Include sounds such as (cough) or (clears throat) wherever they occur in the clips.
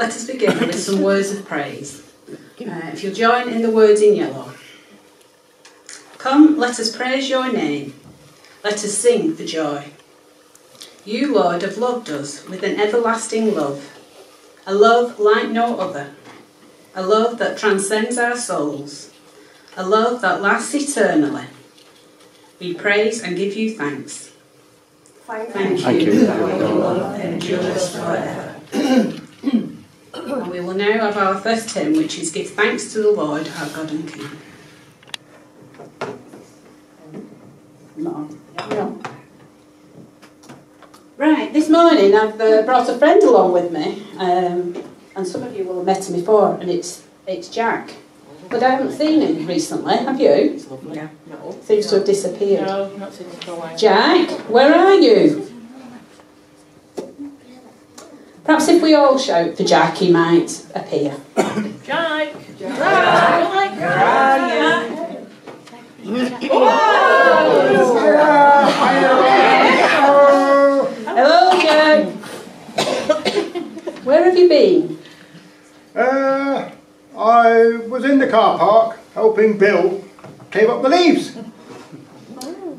let us begin with some words of praise. Uh, if you'll join in the words in yellow. Come, let us praise your name. Let us sing for joy. You, Lord, have loved us with an everlasting love, a love like no other, a love that transcends our souls, a love that lasts eternally. We praise and give you thanks. Thank, Thank you, you that your love endures forever. We will now have our first hymn, which is Give Thanks to the Lord, our God and King. Right, this morning I've uh, brought a friend along with me, um, and some of you will have met him before, and it's it's Jack. But I haven't seen him recently, have you? Yeah. No. Seems to have disappeared. No, not seen him for a while. Jack, where are you? Perhaps if we all shout for Jack, he might appear. Jack! Jack! Jack! Where are you? Hello, Jack. Where have you been? Uh, I was in the car park helping Bill clear up the leaves.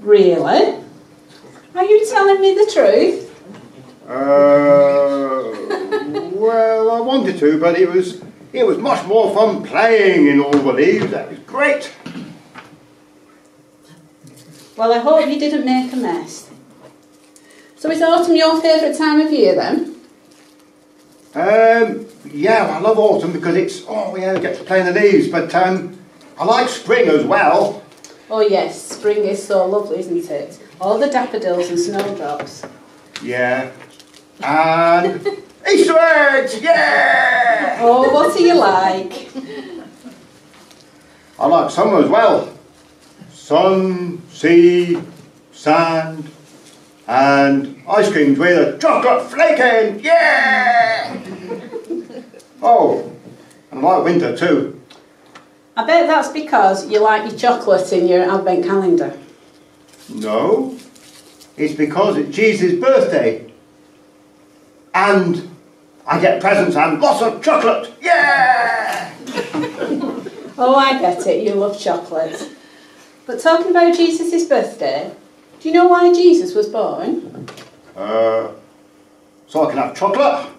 Really? Are you telling me the truth? Uh, well, I wanted to, but it was it was much more fun playing in all the leaves. That was great. Well, I hope you didn't make a mess. So is autumn your favourite time of year then? Um, yeah, I love autumn because it's, oh yeah, I get to play in the leaves, but um, I like spring as well. Oh yes, spring is so lovely, isn't it? All the daffodils and snowdrops. Yeah. And (laughs) Easter eggs, yeah! Oh, what do you like? I like summer as well. Sun, sea, sand, and ice creams with a chocolate flake in, yeah! oh, and I like winter too. I bet that's because you like your chocolate in your advent calendar. No, it's because it's Jesus' birthday. And I get presents and lots of chocolate, yeah! oh, I get it, you love chocolate. But talking about Jesus' birthday, do you know why Jesus was born? Uh, so I can have chocolate?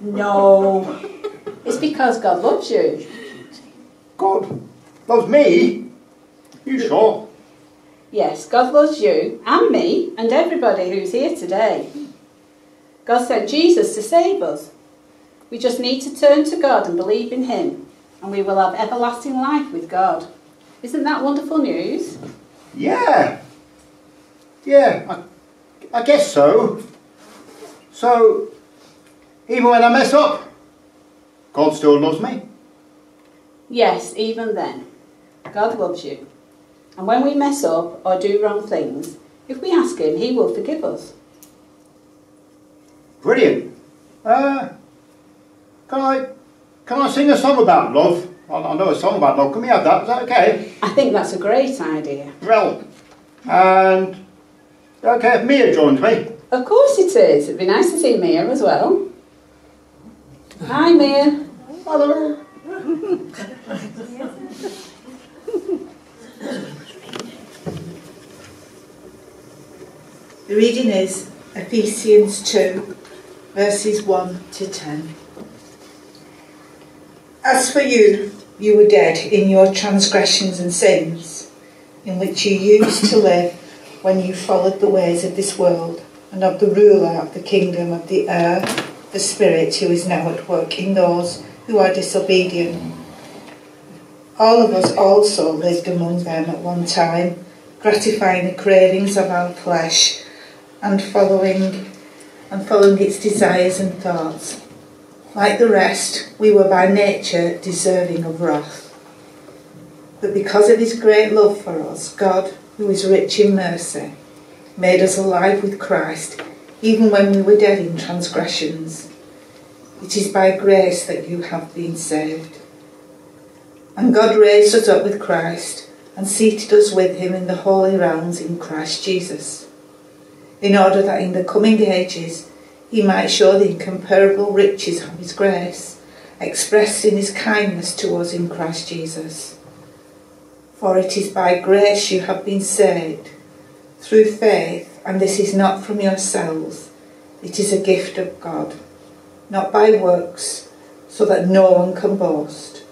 No. It's because God loves you. God loves me? You sure? Yes, God loves you and me and everybody who's here today. God sent Jesus to save us. We just need to turn to God and believe in Him, and we will have everlasting life with God. Isn't that wonderful news? Yeah. Yeah, I, I guess so. So, even when I mess up, God still loves me? Yes, even then. God loves you. And when we mess up or do wrong things, if we ask Him, He will forgive us. Brilliant. Uh, can I can I sing a song about love? I, I know a song about love. Can we have that? Is that okay? I think that's a great idea. Well, and okay if Mia joins me. Of course it is. It'd be nice to see Mia as well. Hi, Mia. Hello. The reading is Ephesians 2, verses 1 to 10. As for you, you were dead in your transgressions and sins, in which you used to live when you followed the ways of this world and of the ruler of the kingdom of the air, the Spirit who is now at work in those who are disobedient. All of us also lived among them at one time, gratifying the cravings of our flesh and following and following its desires and thoughts. Like the rest, we were by nature deserving of wrath. But because of his great love for us, God, who is rich in mercy, made us alive with Christ, even when we were dead in transgressions. It is by grace that you have been saved. And God raised us up with Christ and seated us with him in the holy realms in Christ Jesus, in order that in the coming ages he might show the incomparable riches of his grace expressed in his kindness to us in Christ Jesus. For it is by grace you have been saved, through faith, and this is not from yourselves, it is a gift of God, not by works, so that no one can boast.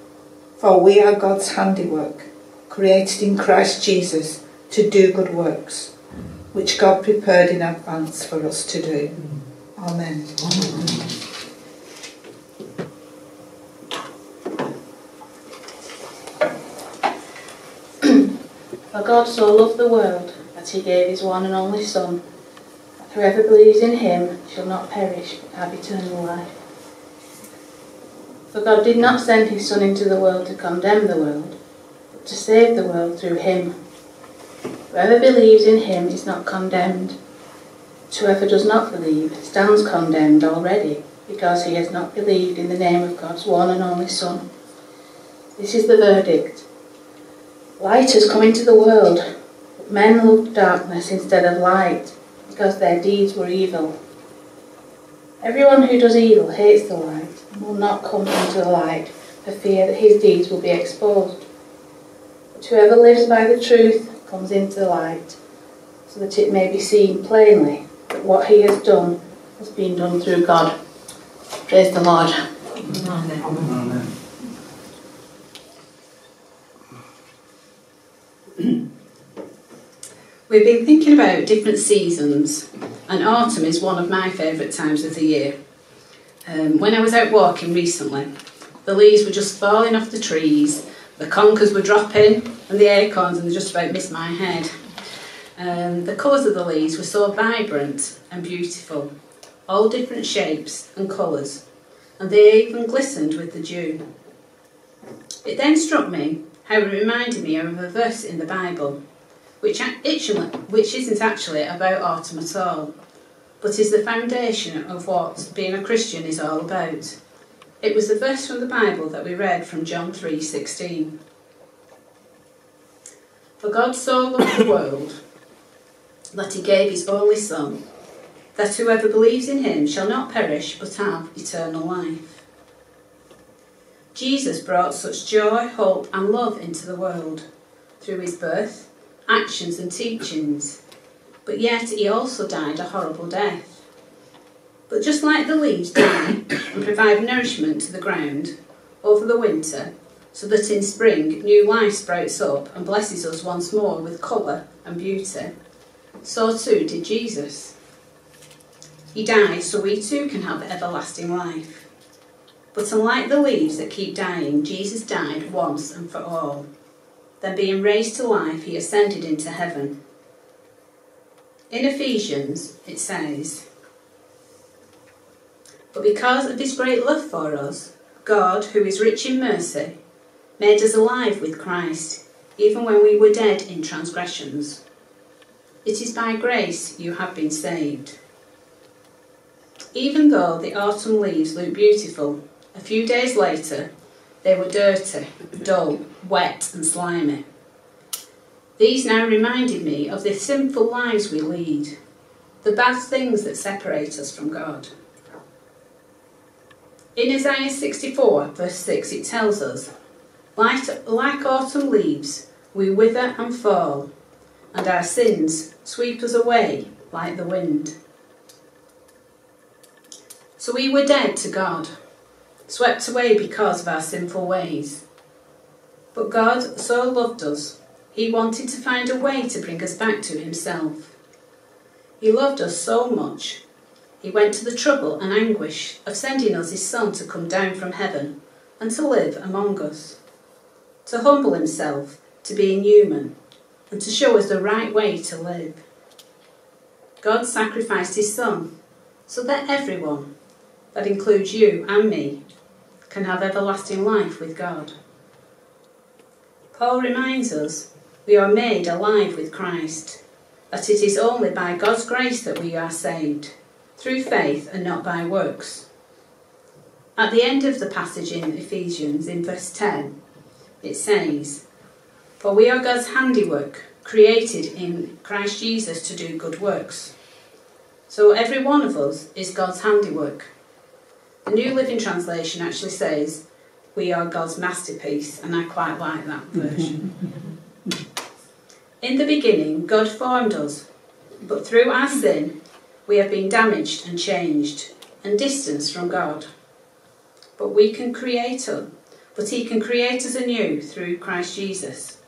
For we are God's handiwork, created in Christ Jesus to do good works, which God prepared in advance for us to do. Amen. (clears throat) For God so loved the world that he gave his one and only Son, that whoever believes in him shall not perish but have eternal life. For God did not send his Son into the world to condemn the world, but to save the world through him. Whoever believes in him is not condemned. Whoever does not believe stands condemned already, because he has not believed in the name of God's one and only Son. This is the verdict. Light has come into the world, but men loved darkness instead of light, because their deeds were evil. Everyone who does evil hates the light and will not come into the light for fear that his deeds will be exposed. But whoever lives by the truth comes into the light, so that it may be seen plainly that what he has done has been done through God. Praise the Lord. Amen. (clears throat) We've been thinking about different seasons, and autumn is one of my favourite times of the year. Um, when I was out walking recently, the leaves were just falling off the trees, the conkers were dropping, and the acorns, and they just about missed my head. Um, the colours of the leaves were so vibrant and beautiful, all different shapes and colours, and they even glistened with the dew. It then struck me how it reminded me of a verse in the Bible which, which isn't actually about autumn at all, but is the foundation of what being a Christian is all about. It was the verse from the Bible that we read from John 3:16. For God so loved the world that he gave his only Son, that whoever believes in him shall not perish but have eternal life. Jesus brought such joy, hope, and love into the world through his birth, actions and teachings, but yet he also died a horrible death. But just like the leaves die and provide nourishment to the ground over the winter, so that in spring new life sprouts up and blesses us once more with colour and beauty, so too did Jesus. He died so we too can have everlasting life. But unlike the leaves that keep dying, Jesus died once and for all. Then, being raised to life, he ascended into heaven. In Ephesians, it says, But because of his great love for us, God, who is rich in mercy, made us alive with Christ, even when we were dead in transgressions. It is by grace you have been saved. Even though the autumn leaves looked beautiful, a few days later they were dirty, dull, wet, and slimy. These now reminded me of the sinful lives we lead, the bad things that separate us from God. In Isaiah 64, verse 6, it tells us, like, like autumn leaves, we wither and fall, and our sins sweep us away like the wind. So we were dead to God swept away because of our sinful ways. But God so loved us, He wanted to find a way to bring us back to Himself. He loved us so much, He went to the trouble and anguish of sending us His Son to come down from heaven and to live among us, to humble Himself to being human, and to show us the right way to live. God sacrificed His Son so that everyone, that includes you and me, can have everlasting life with God. Paul reminds us we are made alive with Christ, that it is only by God's grace that we are saved, through faith and not by works. At the end of the passage in Ephesians, in verse 10, it says, For we are God's handiwork, created in Christ Jesus to do good works. So every one of us is God's handiwork. The New Living Translation actually says, We are God's masterpiece, and I quite like that version. In the beginning, God formed us, but through our sin, we have been damaged and changed and distanced from God. But we can create but He can create us anew through Christ Jesus.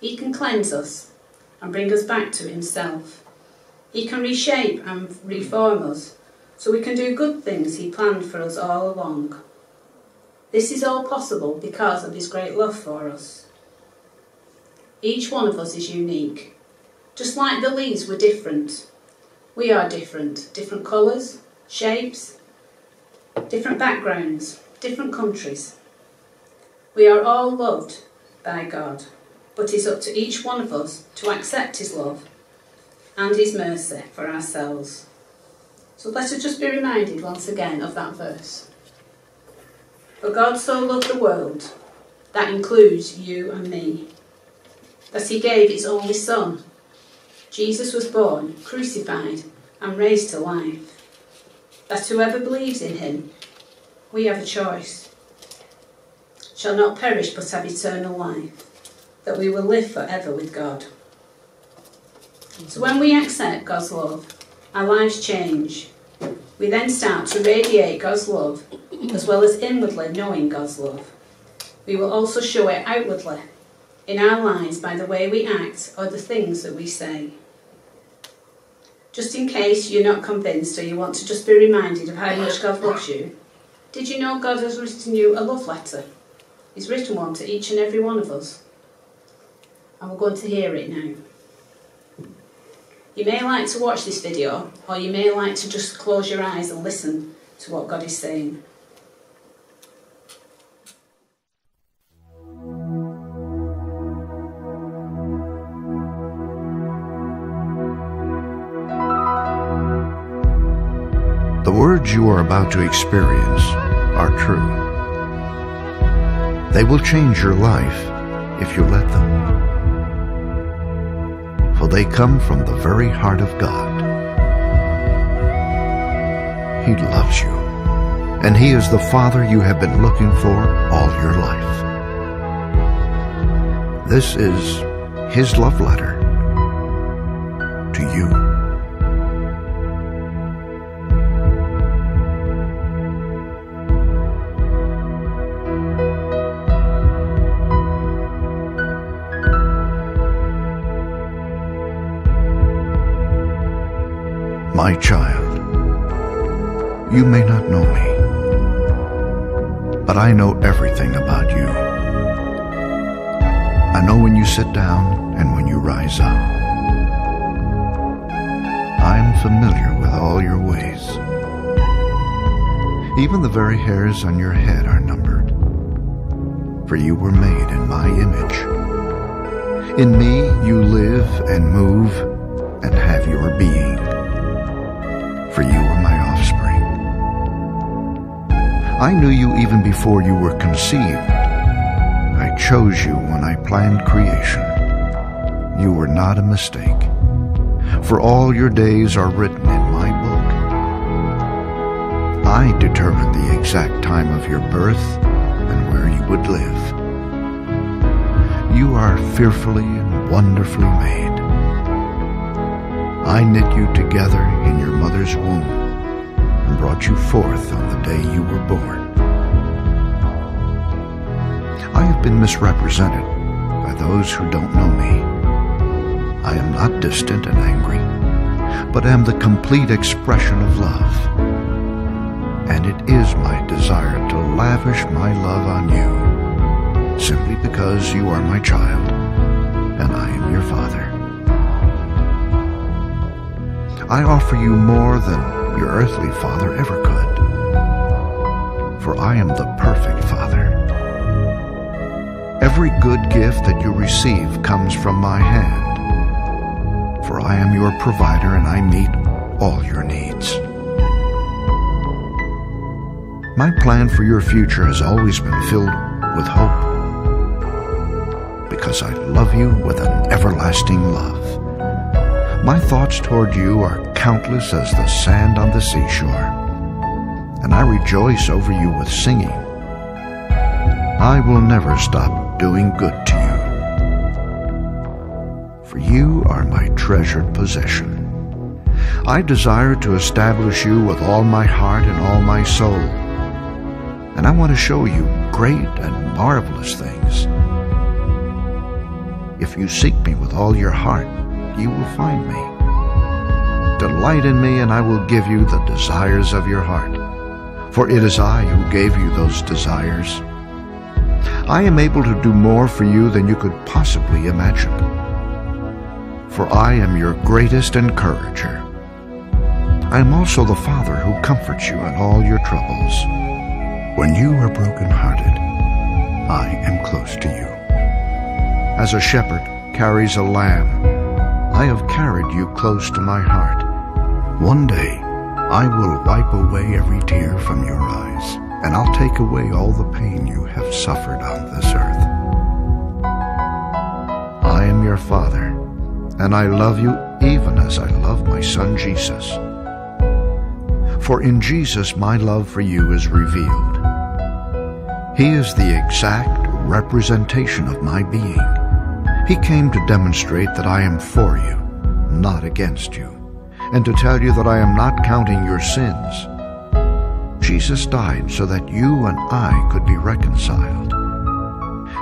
He can cleanse us and bring us back to Himself. He can reshape and reform us so we can do good things He planned for us all along. This is all possible because of His great love for us. Each one of us is unique. Just like the leaves were different, we are different. Different colours, shapes, different backgrounds, different countries. We are all loved by God, but it's up to each one of us to accept His love and His mercy for ourselves. So let us just be reminded once again of that verse. For God so loved the world, that includes you and me, that He gave His only Son. Jesus was born, crucified, and raised to life. That whoever believes in Him, we have a choice, shall not perish but have eternal life, that we will live forever with God. So when we accept God's love, our lives change. We then start to radiate God's love, as well as inwardly knowing God's love. We will also show it outwardly in our lives by the way we act or the things that we say. Just in case you're not convinced or you want to just be reminded of how much God loves you, did you know God has written you a love letter? He's written one to each and every one of us. And we're going to hear it now. You may like to watch this video, or you may like to just close your eyes and listen to what God is saying. The words you are about to experience are true. They will change your life if you let them. For they come from the very heart of God. He loves you, and He is the Father you have been looking for all your life. This is His love letter My child, you may not know me, but I know everything about you. I know when you sit down and when you rise up. I'm familiar with all your ways. Even the very hairs on your head are numbered, for you were made in my image. In me you live and move and have your being for you are my offspring. I knew you even before you were conceived. I chose you when I planned creation. You were not a mistake, for all your days are written in my book. I determined the exact time of your birth and where you would live. You are fearfully and wonderfully made. I knit you together in your mother's womb and brought you forth on the day you were born. I have been misrepresented by those who don't know me. I am not distant and angry, but am the complete expression of love. And it is my desire to lavish my love on you, simply because you are my child and I am your father. I offer you more than your earthly father ever could. For I am the perfect father. Every good gift that you receive comes from my hand. For I am your provider and I meet all your needs. My plan for your future has always been filled with hope. Because I love you with an everlasting love. My thoughts toward you are countless as the sand on the seashore, and I rejoice over you with singing. I will never stop doing good to you, for you are my treasured possession. I desire to establish you with all my heart and all my soul, and I want to show you great and marvelous things. If you seek me with all your heart, you will find me. Delight in me, and I will give you the desires of your heart. For it is I who gave you those desires. I am able to do more for you than you could possibly imagine. For I am your greatest encourager. I am also the Father who comforts you in all your troubles. When you are broken-hearted, I am close to you. As a shepherd carries a lamb, I have carried you close to my heart. One day, I will wipe away every tear from your eyes, and I'll take away all the pain you have suffered on this earth. I am your Father, and I love you even as I love my Son Jesus. For in Jesus my love for you is revealed. He is the exact representation of my being. He came to demonstrate that I am for you, not against you, and to tell you that I am not counting your sins. Jesus died so that you and I could be reconciled.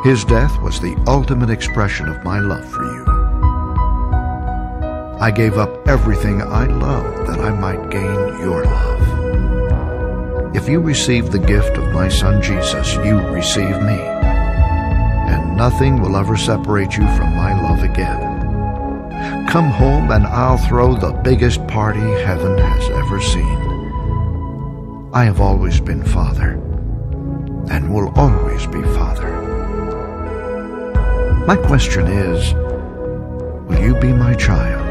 His death was the ultimate expression of my love for you. I gave up everything I loved that I might gain your love. If you receive the gift of my Son Jesus, you receive me. Nothing will ever separate you from my love again. Come home and I'll throw the biggest party heaven has ever seen. I have always been Father and will always be Father. My question is, will you be my child?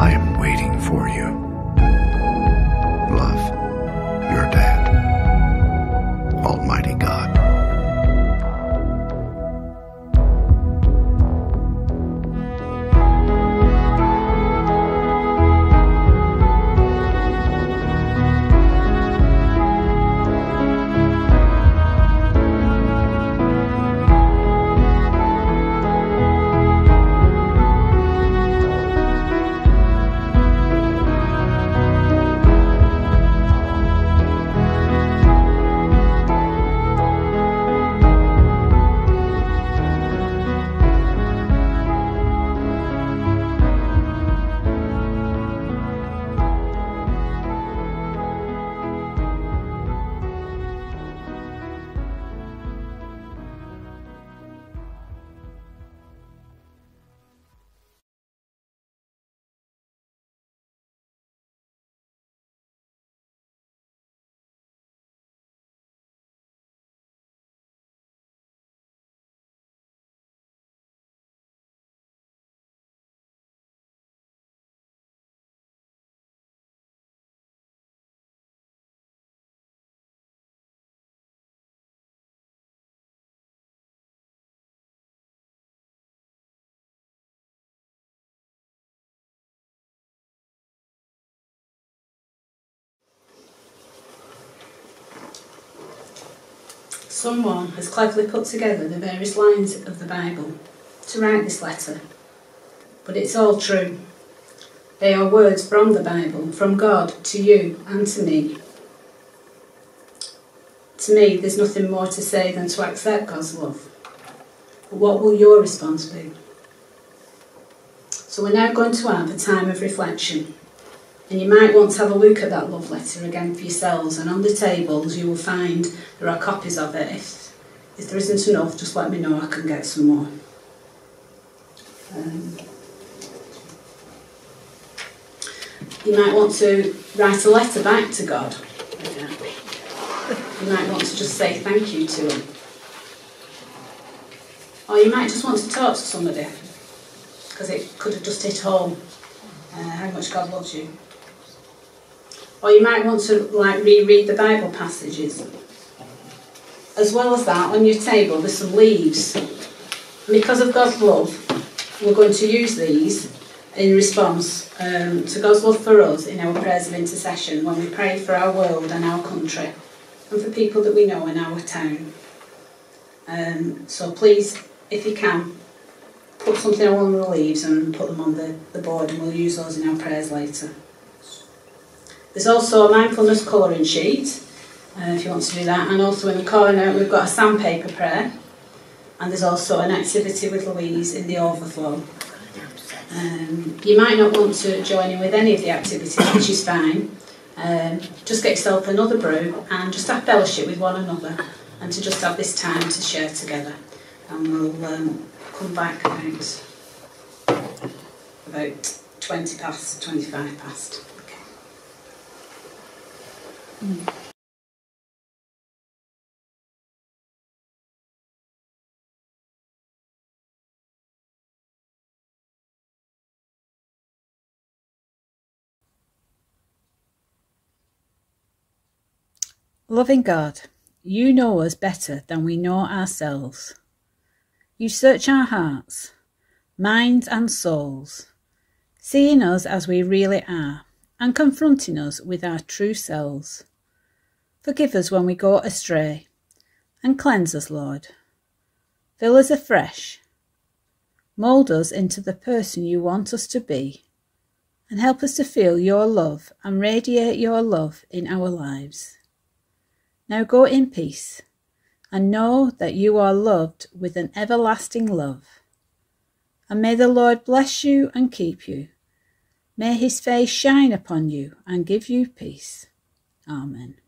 I am waiting for you. Someone has cleverly put together the various lines of the Bible to write this letter. But it's all true. They are words from the Bible, from God to you and to me. To me, there's nothing more to say than to accept God's love. But what will your response be? So we're now going to have a time of reflection. And you might want to have a look at that love letter again for yourselves. And on the tables, you will find there are copies of it. If, if there isn't enough, just let me know, I can get some more. Um, you might want to write a letter back to God. You might want to just say thank you to Him. Or you might just want to talk to somebody because it could have just hit home uh, how much God loves you. Or you might want to like reread the Bible passages. As well as that, on your table there's some leaves. Because of God's love, we're going to use these in response um, to God's love for us in our prayers of intercession when we pray for our world and our country and for people that we know in our town. Um, so please, if you can, put something on one of the leaves and put them on the, the board and we'll use those in our prayers later. There's also a mindfulness colouring sheet uh, if you want to do that and also in the corner we've got a sandpaper prayer and there's also an activity with Louise in the overflow. Um, you might not want to join in with any of the activities, which is fine. Um, just get yourself another brew and just have fellowship with one another and to just have this time to share together. And we'll um, come back about, about 20 past, 25 past. Loving God, you know us better than we know ourselves. You search our hearts, minds, and souls, seeing us as we really are and confronting us with our true selves. Forgive us when we go astray and cleanse us, Lord. Fill us afresh. Mould us into the person you want us to be and help us to feel your love and radiate your love in our lives. Now go in peace, and know that you are loved with an everlasting love. And may the Lord bless you and keep you. May his face shine upon you and give you peace. Amen.